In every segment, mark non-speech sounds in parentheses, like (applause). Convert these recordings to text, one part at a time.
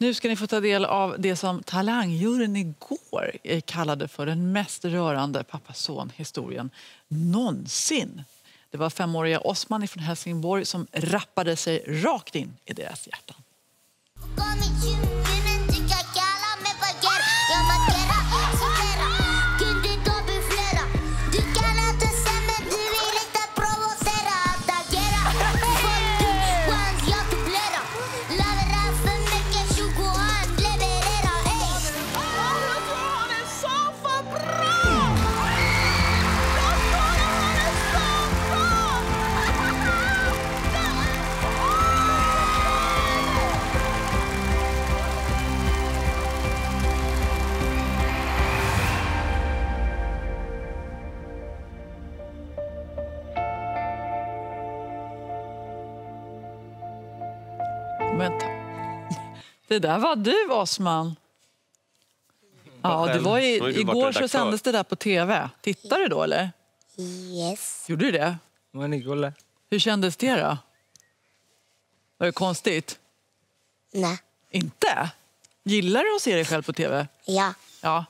Nu ska ni få ta del av det som Talangjuryn igår eh, kallade för den mest rörande pappa-son-historien någonsin. Det var femåriga Osman från Helsingborg som rappade sig rakt in i deras hjärtan. Vänta. Det där var du, Osman. Ja, det var i, du igår så sändes det där på tv. Tittar du då, eller? Yes. Gjorde du det? Hur kändes det då? Var det konstigt? Nej. Inte? Gillar du att se dig själv på tv? Ja. Ja.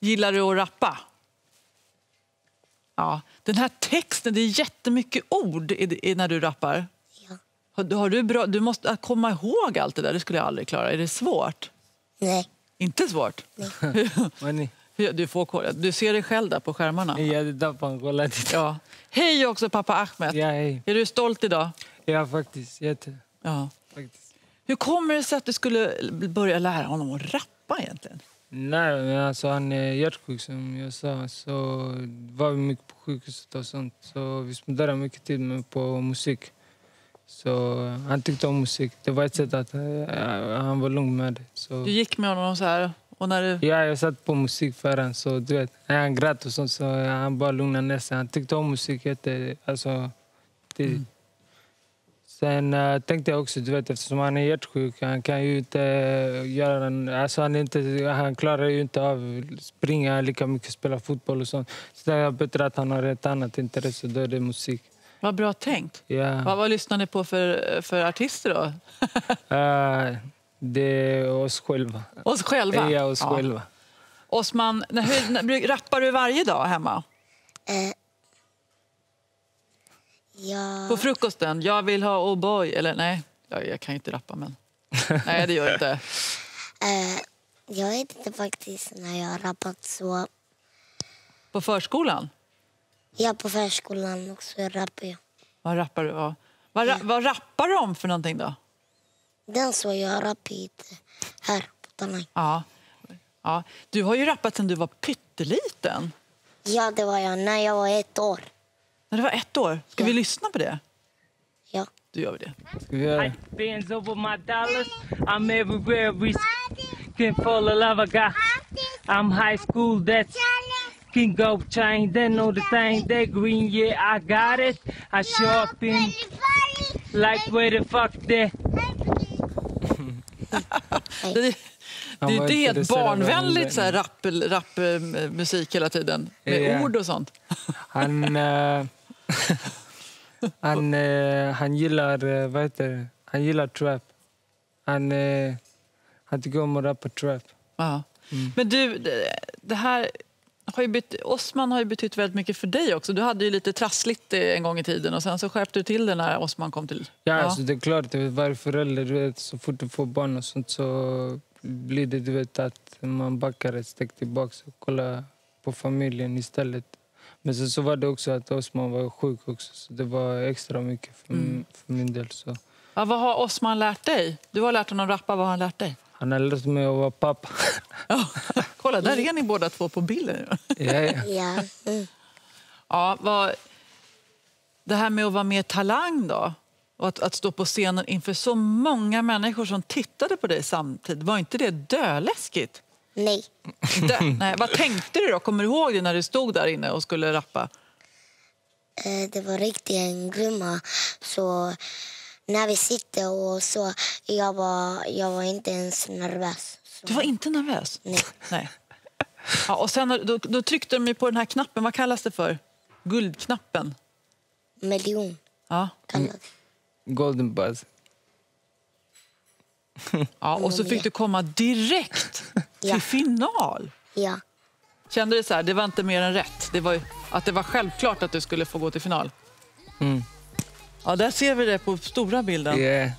Gillar du att rappa? Ja. Den här texten, det är jättemycket ord i, i, när du rappar. Har, du, bra, du måste att komma ihåg allt det där, det skulle jag aldrig klara. Är det svårt? Nej. Inte svårt? (laughs) Hur- du, får, kolla. du ser dig själv där på skärmarna. Ja, det där fan kolla dit. Ja. Hej också pappa Ahmed. Ja, hej. Är du stolt idag? Ja, faktiskt. Jätte. Ja. Faktiskt. Hur kommer det sig att du skulle börja lära honom att rappa egentligen? Nej, men alltså han är hjärtsjuk som jag sa. Så var vi mycket på sjukhuset och sånt. Så vi spenderade mycket tid med på musik. Så han tyckte om musik. Det var ett sätt att eh, han var lugn med det. Så, Du gick med honom så här och när du... ja, jag satt på musik för honom. Så du vet, när han grät och sånt så han bara lugnade ner sig. Han tyckte om musik. Alltså, tidigt. Sen eh, tänkte jag också, du vet, eftersom han är hjärtsjuk, han kan ju inte eh, göra en, alltså han, inte, han klarar ju inte av att springa lika mycket, spela fotboll och sånt. Så det är bättre att han har ett annat intresse, då är det musik. Vad bra tänkt. Ja. Vad, vad lyssnar ni på för, för artister då? (laughs) Eh, det är oss själva. Oss själva? Ja, oss själva. Osman, när, hur, när, rappar du varje dag hemma? Eh. Ja. På frukosten? Jag vill ha O'boy. Eller nej, jag, jag kan inte rappa men... (laughs) Nej, det gör jag inte. Eh. Jag vet inte faktiskt när jag har rappat så. På förskolan? Ja, på förskolan också rappar jag. Vad rappar du? Ja. Vad, ra, vad rappar du om för någonting då? Den så jag har rappat här på Talang. Ja. Ja. Du har ju rappat sedan du var pytteliten. Ja, det var jag när jag var ett år. När du var ett år. Ska Ja. vi lyssna på det? Ja. Då gör vi det. Ska vi göra det? Bands over my dollars. I'm everywhere. Risk can fall in love. I got. I'm high school. That's can go chain. They know the thing. They green. Yeah, I got it. I show up in like where the fuck they. Det, (laughs) det, det är helt barnvänligt så här, rap, rap, eh, musik hela tiden. Med Ja. ord och sånt. (laughs) Han, eh, han, eh, han gillar, eh, vad heter det? Han gillar trap. Han, han tycker om att rappa trap. Ja. Men du, det, det här har ju bytt, Osman har ju betytt väldigt mycket för dig också. Du hade ju lite trassligt en gång i tiden och sen så skärpte du till det när Osman kom till. Ja, Alltså, det är klart, varje förälder, du vet, så fort du får barn och sånt så blir det du vet, att man backar ett steg tillbaka och kollar på familjen istället. Men sen så var det också att Osman var sjuk också, så det var extra mycket för, för min del. Så. Ja, vad har Osman lärt dig? Du har lärt honom rappa, vad har han lärt dig? Han har lärt mig att vara pappa. Ja, (laughs) kolla, där är ni båda två på bilden. ja, ja. Ja. Mm. Ja, vad, det här med att vara med i Talang då? Och att, att stå på scenen inför så många människor som tittade på dig samtidigt. Var inte det döläskigt? Nej. Dö, nej, vad tänkte du då? Kommer du ihåg det när du stod där inne och skulle rappa? Eh, Det var riktigt en grymma. Så när vi sitter och så, jag var, jag var inte ens nervös. Du var inte nervös? Nej. (laughs) Nej. Ja, och sen då, då tryckte de på den här knappen, vad kallas det för? Guldknappen. Miljon Ja. kallades Golden buzz. (laughs) Ja, och så fick du komma direkt (laughs) till Ja. final. Ja. Kände du så här, det var inte mer än rätt? Det var, ju- att det var självklart att du skulle få gå till final? Mm. Ja, där ser vi det på stora bilden. Yeah.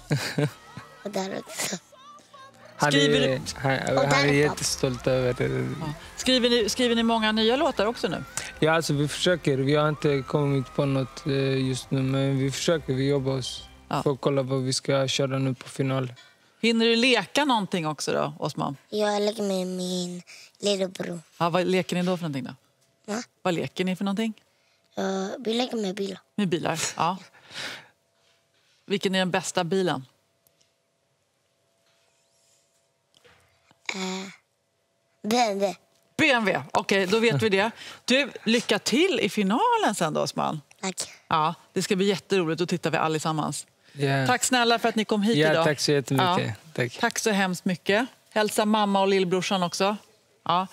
Och där också. Han Skriver är, du- han, han är jättestolt över det. Skriver, ni, skriver ni många nya låtar också nu? Ja, alltså, vi försöker. Vi har inte kommit på något eh, just nu, men vi försöker. Vi jobbar oss Ja. för att kolla vad vi ska köra nu på final. Hinner du leka någonting också då, Osman? Jag leker med min lillebror. Ja, vad leker ni då för någonting då? Va? Vad leker ni för någonting? Uh, vi leker med bilar. Med bilar? Ja. Vilken är den bästa bilen? Uh, BMW. BMW. Okej, då vet vi det. Du, lycka till i finalen sen då, Osman. Tack. Ja, det ska bli jätteroligt. Då tittar vi allesammans. Ja. Tack snälla för att ni kom hit Ja, idag. tack så jättemycket. Tack. Tack så hemskt mycket. Hälsa mamma och lillbrorsan också. Ja.